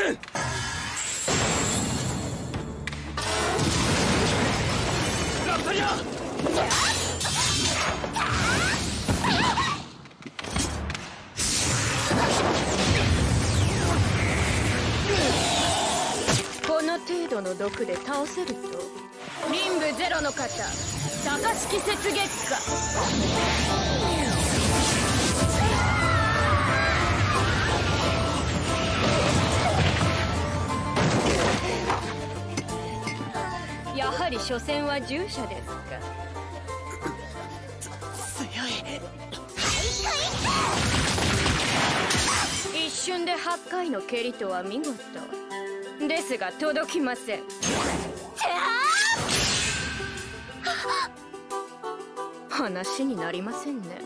せん程度の毒で倒せると。忍ン部ゼロの方高式雪月花やはり所詮は従者ですか。強い。一瞬で8回の蹴りとは見事。ですが届きません。話になりませんね